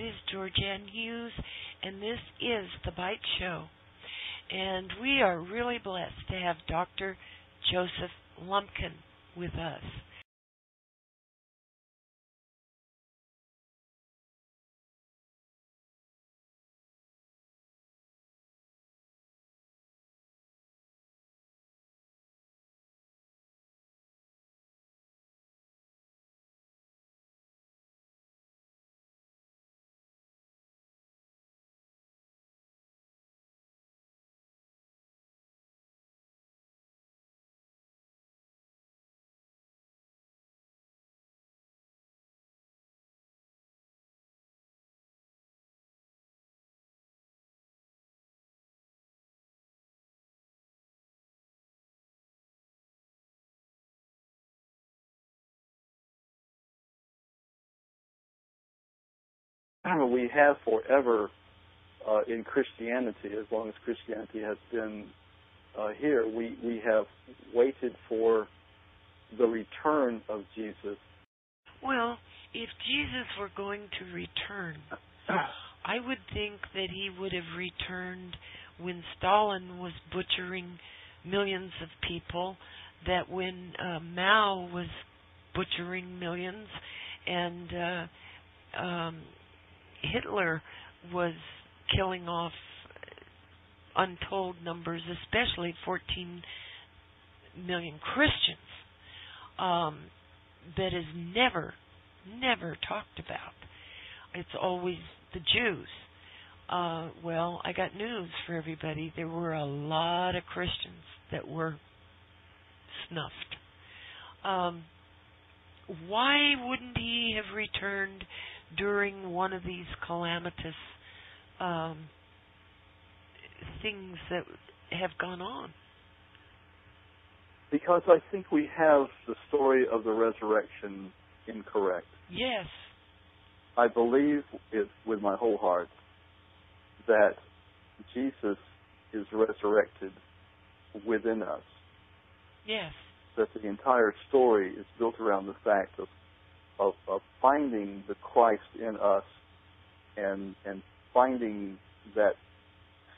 is GeorgeAnn Hughes, and this is The Byte Show. And we are really blessed to have Dr. Joseph Lumpkin with us. we have forever uh, in Christianity, as long as Christianity has been uh, here, we, we have waited for the return of Jesus. Well, if Jesus were going to return, I would think that he would have returned when Stalin was butchering millions of people, that when uh, Mao was butchering millions, and uh, um, Hitler was killing off untold numbers, especially 14 million Christians, um, that is never, never talked about. It's always the Jews. Uh, well, I got news for everybody. There were a lot of Christians that were snuffed. Um, why wouldn't he have returned during one of these calamitous um, things that have gone on? Because I think we have the story of the resurrection incorrect. Yes. I believe it with my whole heart that Jesus is resurrected within us. Yes. That the entire story is built around the fact of of, of finding the Christ in us and and finding that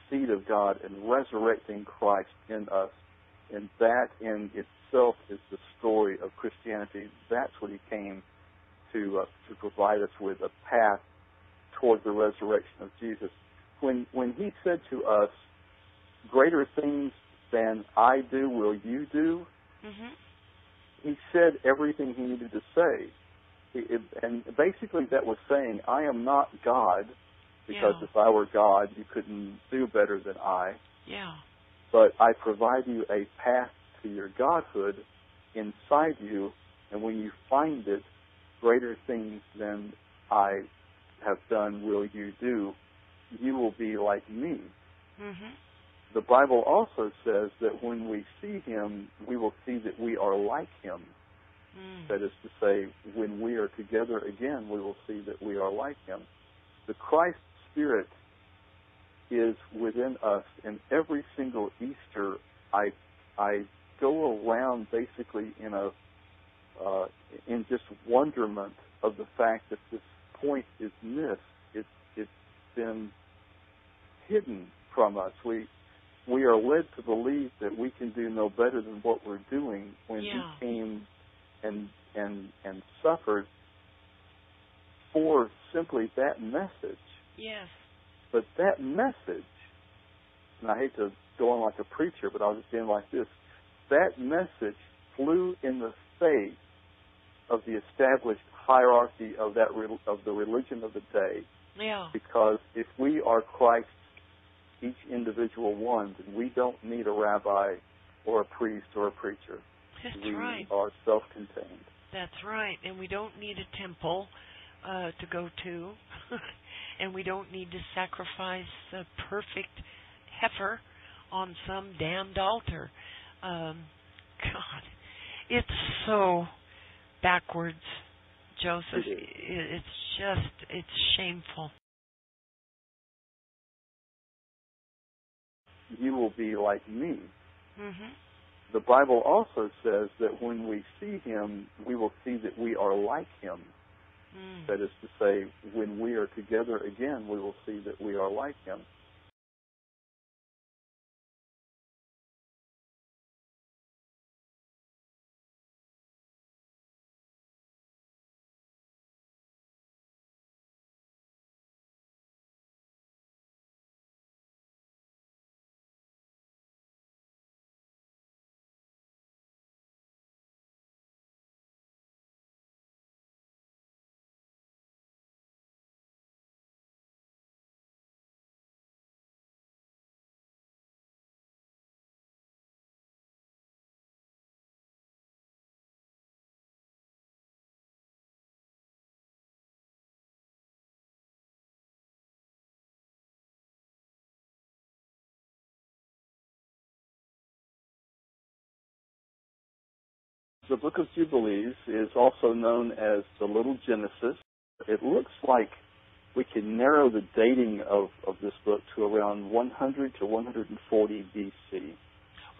seed of God and resurrecting Christ in us. And that in itself is the story of Christianity. That's what he came to uh, to provide us with a path toward the resurrection of Jesus. When when he said to us, "Greater things than I do will you do," mm-hmm. he said everything he needed to say it, and basically that was saying, I am not God, because yeah. if I were God, you couldn't do better than I. Yeah. But I provide you a path to your godhood inside you, and when you find it, greater things than I have done will you do. You will be like me. Mm-hmm. The Bible also says that when we see Him, we will see that we are like Him. Mm. That is to say, when we are together again, we will see that we are like Him. The Christ Spirit is within us, and every single Easter, I I go around basically in a uh, in just wonderment of the fact that this point is missed. It's it's been hidden from us. We we are led to believe that we can do no better than what we're doing when yeah. He came and and and suffered for simply that message. Yes. But that message, and I hate to go on like a preacher, but I'll just end like this. That message flew in the face of the established hierarchy of that of the religion of the day. Yeah. Because if we are Christ's each individual one, then we don't need a rabbi or a priest or a preacher. That's we right. are self-contained. That's right, and we don't need a temple uh, to go to, and we don't need to sacrifice a perfect heifer on some damned altar. Um, God, it's so backwards, Joseph. It's just it's shameful. You will be like me. Mm-hmm the Bible also says that when we see him, we will see that we are like him. Mm. That is to say, when we are together again, we will see that we are like him. The book of Jubilees is also known as the Little Genesis. It looks like we can narrow the dating of, of this book to around 100 to 140 BC.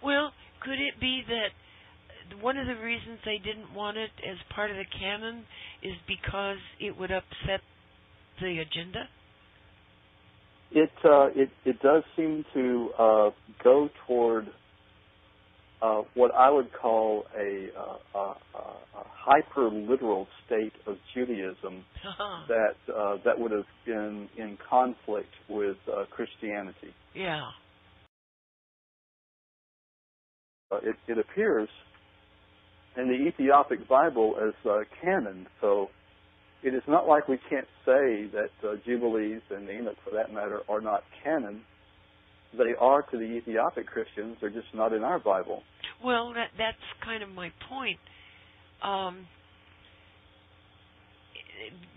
Well, could it be that one of the reasons they didn't want it as part of the canon is because it would upset the agenda? It uh, it it does seem to uh, go toward uh, what I would call a, uh, a, a hyper literal state of Judaism that uh, that would have been in conflict with uh, Christianity. Yeah. Uh, it, it appears in the Ethiopic Bible as uh, canon, so it is not like we can't say that uh, Jubilees and Enoch, for that matter, are not canon they are to the Ethiopic Christians. They're just not in our Bible. Well, that that's kind of my point. Um,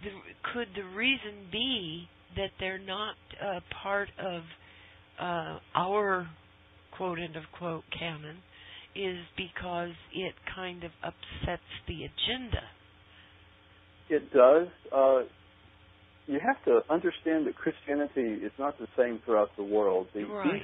the, could the reason be that they're not uh, part of uh, our quote end unquote canon is because it kind of upsets the agenda? It does. Uh, you have to understand that Christianity is not the same throughout the world. The right.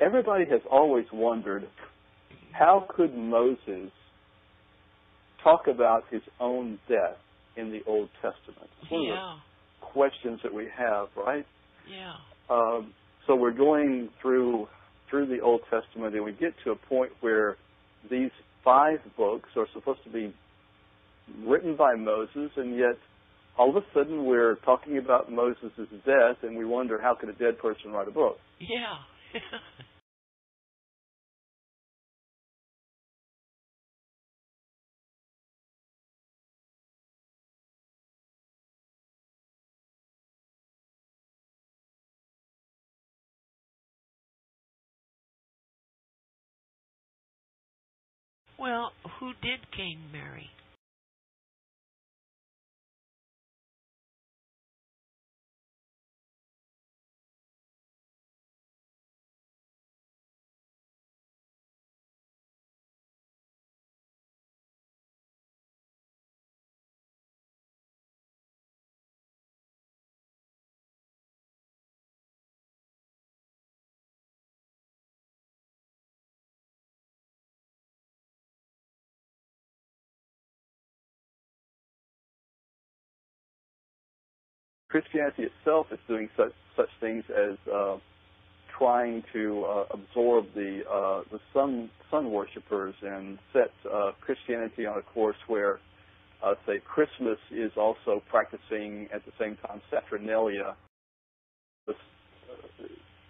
Everybody has always wondered how could Moses talk about his own death in the Old Testament? It's one yeah. of the questions that we have, right? Yeah. Um, so we're going through through the Old Testament, and we get to a point where these five books are supposed to be written by Moses, and yet all of a sudden we're talking about Moses' death, and we wonder how could a dead person write a book? Yeah. Well, who did Cain marry? Christianity itself is doing such such things as uh, trying to uh, absorb the uh, the sun sun worshippers and set uh, Christianity on a course where uh, say Christmas is also practicing at the same time Saturnalia.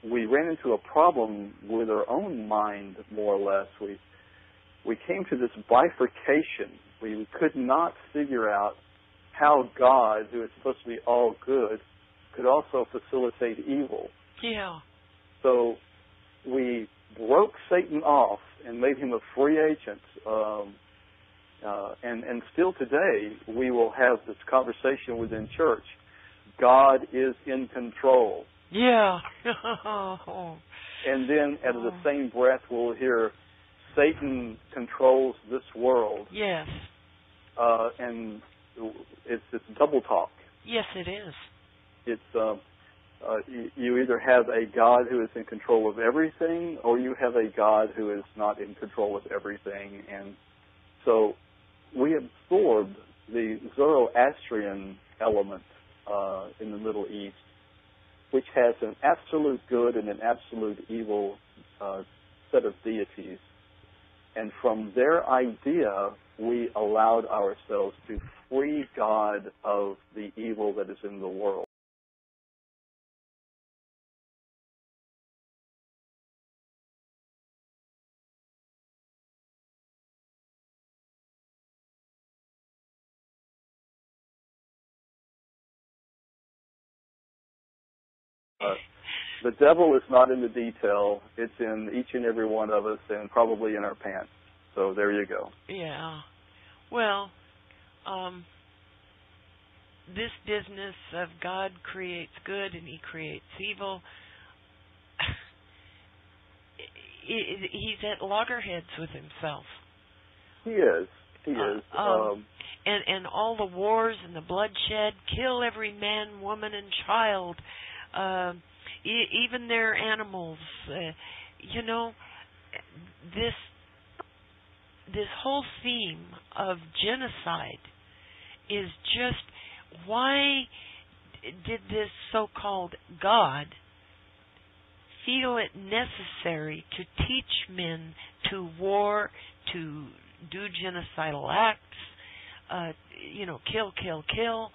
We ran into a problem with our own mind, more or less. We we came to this bifurcation. We could not figure out how God, who is supposed to be all good, could also facilitate evil. Yeah. So we broke Satan off and made him a free agent. Um, uh, and and still today we will have this conversation within church. God is in control. Yeah. and then at the same breath we'll hear Satan controls this world. Yes. Uh, and it's it's double talk. Yes, it is. It's uh, uh, you, you either have a God who is in control of everything, or you have a God who is not in control of everything. And so we absorbed the Zoroastrian element uh, in the Middle East, which has an absolute good and an absolute evil uh, set of deities. And from their idea, we allowed ourselves to free God of the evil that is in the world. Uh, the devil is not in the detail. It's in each and every one of us and probably in our pants. So there you go. Yeah. Well, um, this business of God creates good and He creates evil. He's at loggerheads with himself. He is. He is. Uh, um, um, and and all the wars and the bloodshed, kill every man, woman, and child, uh, e- even their animals. Uh, you know, this this whole theme of genocide is just why did this so-called God feel it necessary to teach men to war, to do genocidal acts, uh, you know, kill, kill, kill,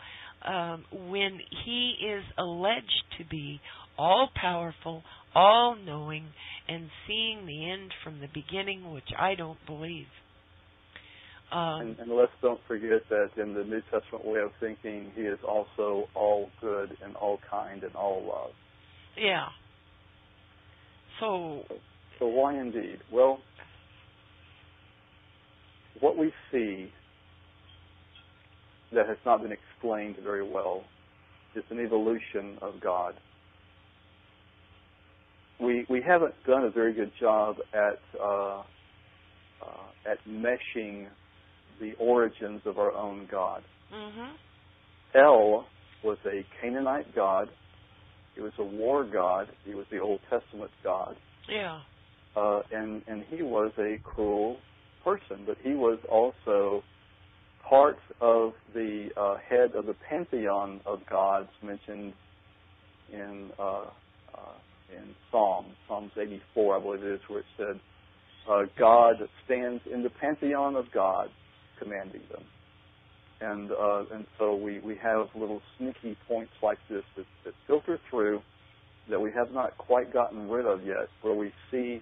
um, when he is alleged to be all powerful, all knowing, and seeing the end from the beginning, which I don't believe. Um, and, and, let's don't forget that in the New Testament way of thinking, He is also all good and all kind and all love. Yeah. So. So why indeed? Well, what we see that has not been explained very well is an evolution of God. We we haven't done a very good job at uh, uh, at meshing the origins of our own God. Mm-hmm. El was a Canaanite god. He was a war god. He was the Old Testament god. Yeah. Uh, and and he was a cruel person, but he was also part of the uh, head of the pantheon of gods mentioned in uh, uh, in Psalms, Psalms 84, I believe it is, where it said, uh, "God stands in the pantheon of gods, commanding them. And uh, and so we, we have little sneaky points like this that, that filter through that we have not quite gotten rid of yet, where we see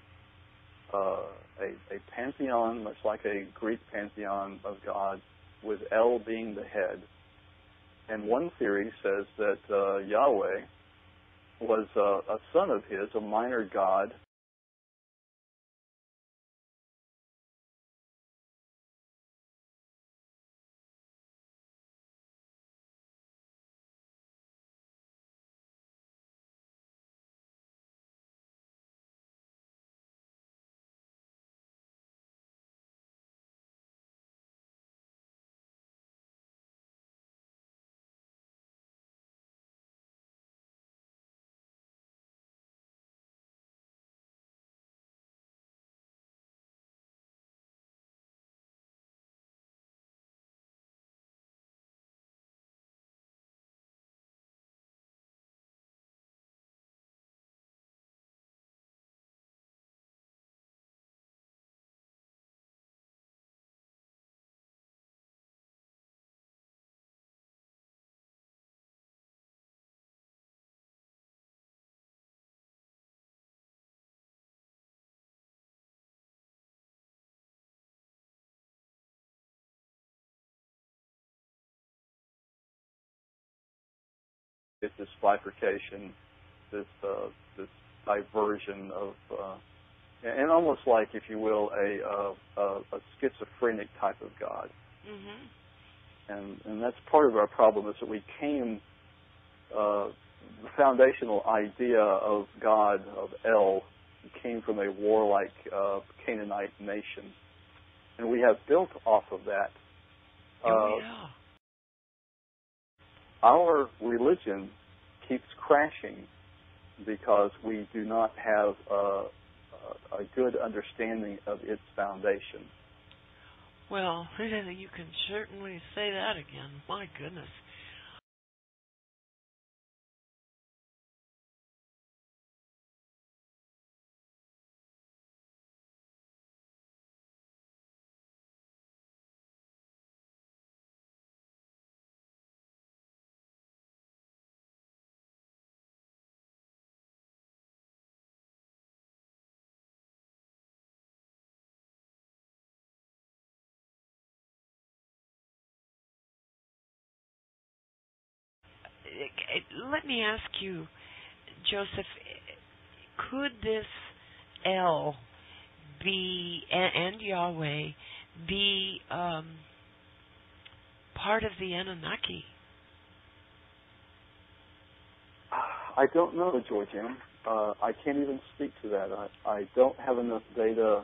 uh, a, a pantheon, much like a Greek pantheon of gods, with El being the head. And one theory says that uh, Yahweh was uh, a son of his, a minor god, it's this bifurcation, this uh, this diversion of, uh, and almost like, if you will, a, uh, a, a schizophrenic type of God. Mhm. And and that's part of our problem is that we came. Uh, the foundational idea of God of El came from a warlike uh, Canaanite nation, and we have built off of that. Oh Uh, yeah. Our religion keeps crashing because we do not have a, a, good understanding of its foundation. Well, you can certainly say that again. My goodness. Let me ask you, Joseph, could this El be and, and Yahweh be um, part of the Anunnaki? I don't know, GeorgeAnn. Uh, I can't even speak to that. I, I don't have enough data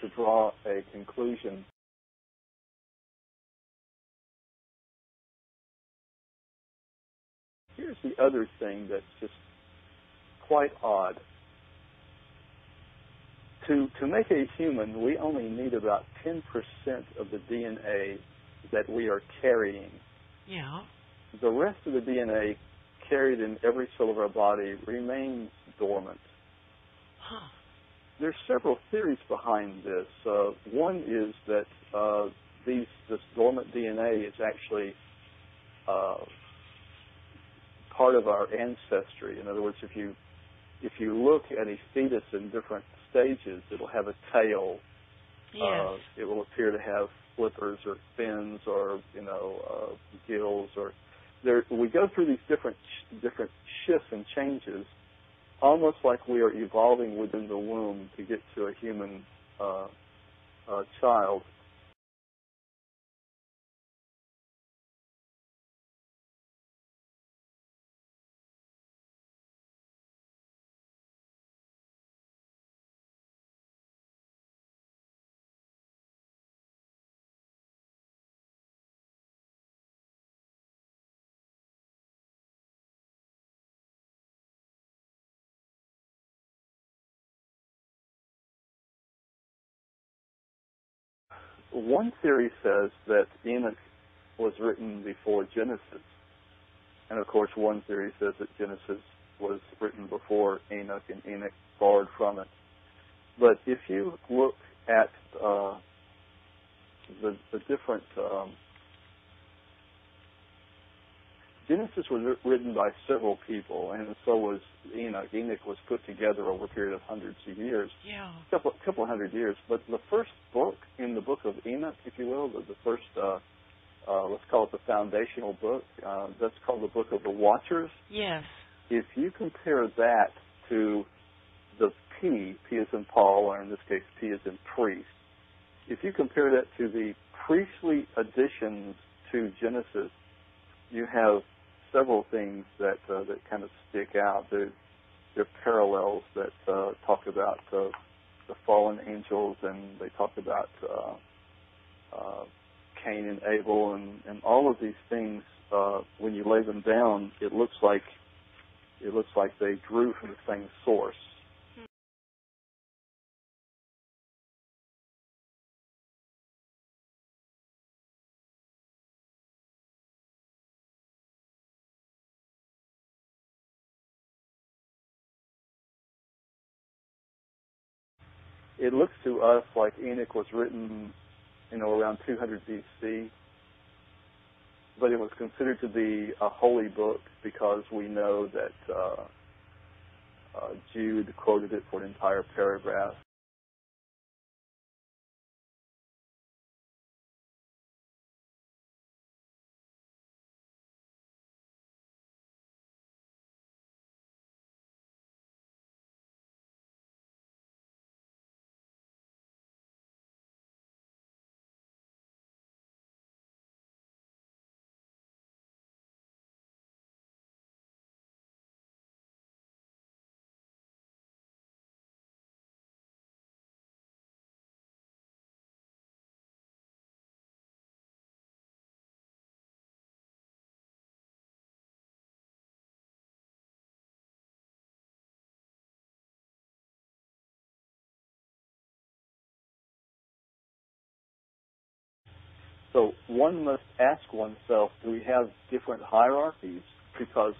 to draw a conclusion. Here's the other thing that's just quite odd. To to make a human, we only need about 10% of the DNA that we are carrying. Yeah. The rest of the DNA carried in every cell of our body remains dormant. Huh. There's several theories behind this. Uh, one is that uh, these this dormant DNA is actually uh, part of our ancestry. In other words, if you if you look at a fetus in different stages, it'll have a tail. Yes. Uh, it will appear to have flippers or fins or you know uh, gills or there. We go through these different different shifts and changes, almost like we are evolving within the womb to get to a human uh, uh, child. One theory says that Enoch was written before Genesis, and of course, one theory says that Genesis was written before Enoch, and Enoch borrowed from it. But if you look at uh, the, the different um, Genesis was written by several people, and so was Enoch. Enoch was put together over a period of hundreds of years, Yeah. a couple, couple hundred years. But the first book in the book of Enoch, if you will, the, the first, uh, uh, let's call it the foundational book, uh, that's called the Book of the Watchers. Yes. If you compare that to the P, P is in Paul, or in this case, P is in priest, if you compare that to the priestly additions to Genesis, you have several things that uh, that kind of stick out. There, there are parallels that uh, talk about uh, the fallen angels, and they talk about uh, uh, Cain and Abel, and, and all of these things. Uh, when you lay them down, it looks like it looks like they drew from the same source. It looks to us like Enoch was written, you know, around 200 BC, but it was considered to be a holy book because we know that uh, uh, Jude quoted it for an entire paragraph. So one must ask oneself, do we have different hierarchies? Because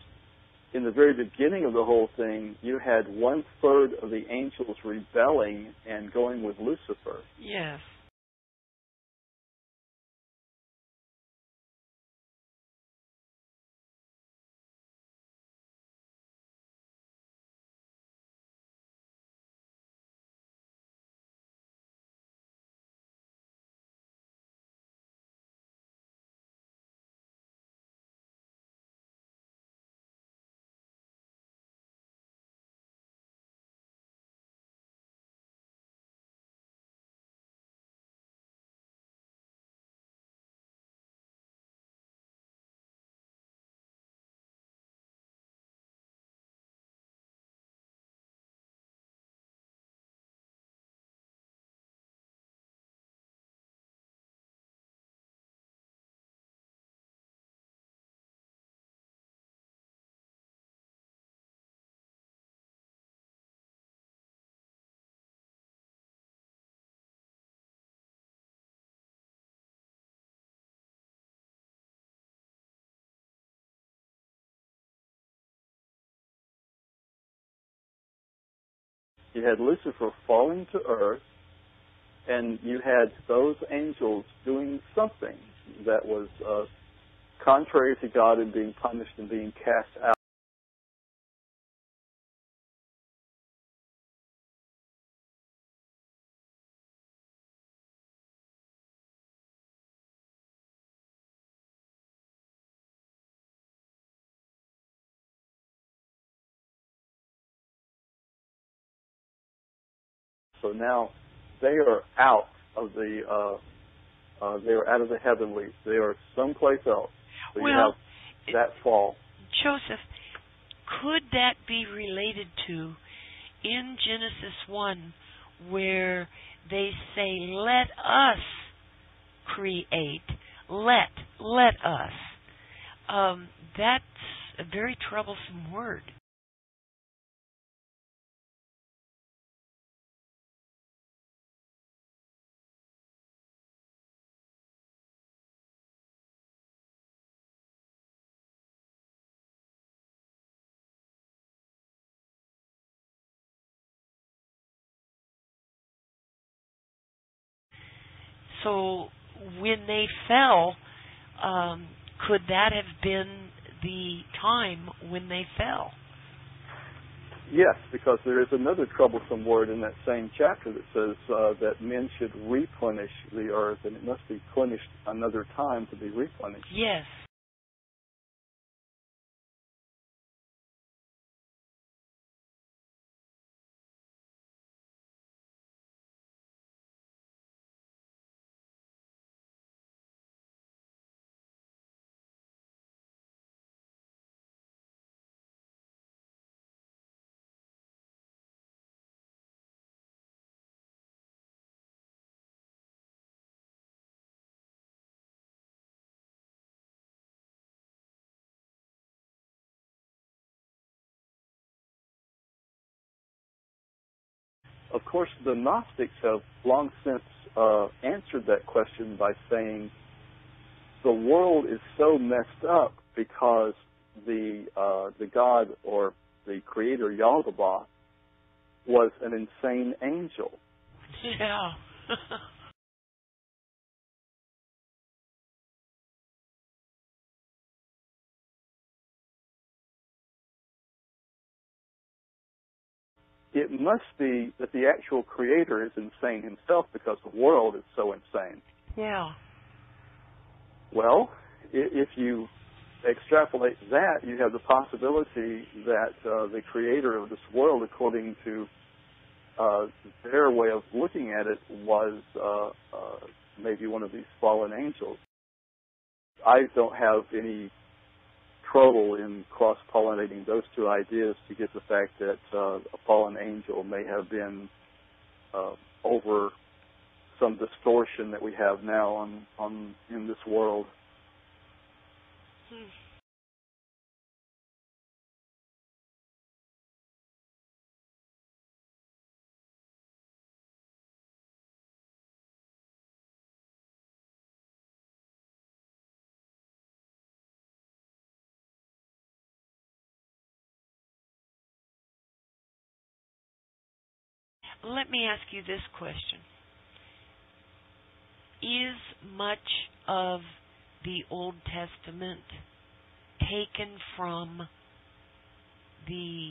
in the very beginning of the whole thing, you had one third of the angels rebelling and going with Lucifer. Yes. You had Lucifer falling to earth, and you had those angels doing something that was uh, contrary to God and being punished and being cast out. So now they are out of the uh, uh, they are out of the heavenlies. They are someplace else. So you well, have that fall. Joseph, could that be related to in Genesis 1 where they say, let us create, let, let us. Um, that's a very troublesome word. So when they fell, um, could that have been the time when they fell? Yes, because there is another troublesome word in that same chapter that says uh, that men should replenish the earth, and it must be plenished another time to be replenished. Yes. Of course, the Gnostics have long since uh, answered that question by saying the world is so messed up because the uh, the God or the Creator Yaldabaoth was an insane angel. Yeah. it must be that the actual creator is insane himself because the world is so insane. Yeah. Well, if you extrapolate that, you have the possibility that uh, the creator of this world, according to uh, their way of looking at it, was uh, uh maybe one of these fallen angels. I don't have any trouble in cross pollinating those two ideas to get the fact that uh, a fallen angel may have been uh, over some distortion that we have now on, on in this world. Hmm. Let me ask you this question. Is much of the Old Testament taken from the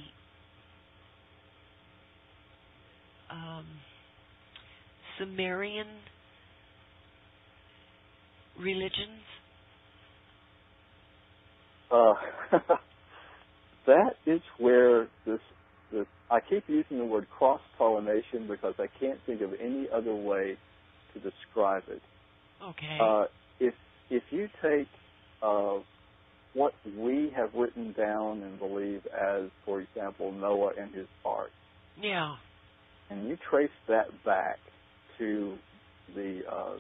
um, Sumerian religions? Uh, that is where this, I keep using the word cross pollination because I can't think of any other way to describe it. Okay. Uh, if if you take uh, what we have written down and believe as, for example, Noah and his ark, yeah. and you trace that back to the uh,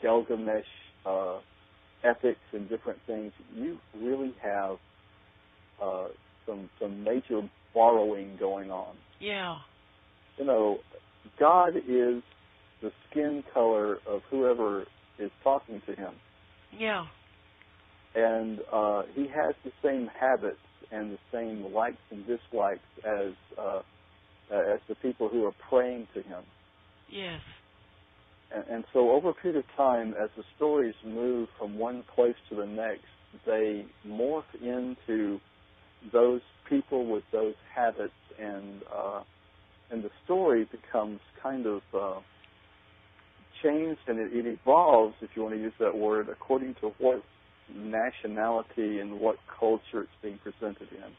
Gilgamesh uh, ethics and different things, you really have uh, some some major borrowing going on. Yeah. You know, God is the skin color of whoever is talking to him. Yeah. And uh, he has the same habits and the same likes and dislikes as uh, as the people who are praying to him. Yes. And, and so, over a period of time, as the stories move from one place to the next, they morph into those people with those habits, and uh, and the story becomes kind of uh, changed and it, it evolves, if you want to use that word, according to what nationality and what culture it's being presented in.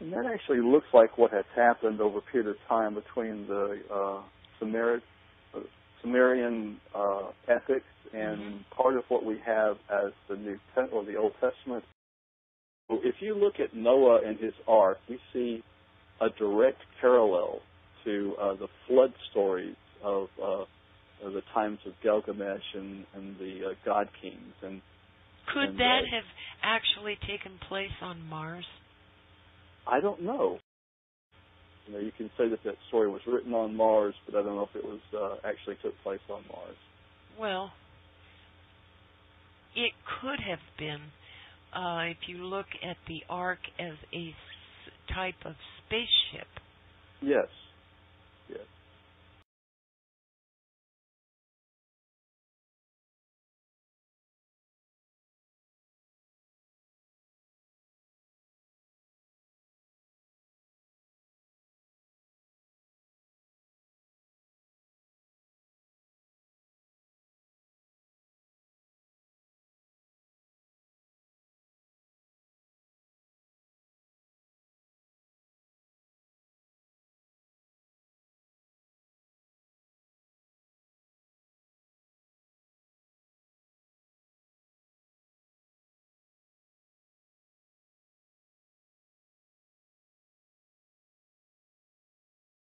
And that actually looks like what has happened over a period of time between the uh, uh, Sumerian uh, ethics and Mhm. part of what we have as the New Te- or the Old Testament. If you look at Noah and his ark, we see a direct parallel to uh, the flood stories of, uh, of the times of Gilgamesh and, and the uh, God kings. And Could And, that uh, have actually taken place on Mars? I don't know. You know, you can say that that story was written on Mars, but I don't know if it was uh, actually took place on Mars. Well, it could have been. Uh, if you look at the Ark as a s- type of spaceship, Yes. Yes.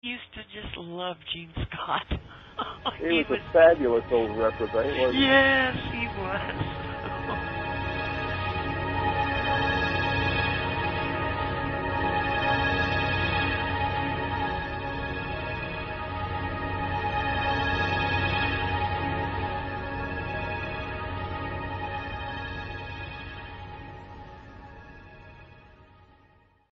Used to just love Gene Scott. He was a fabulous old reprobate, wasn't he? yes, he was.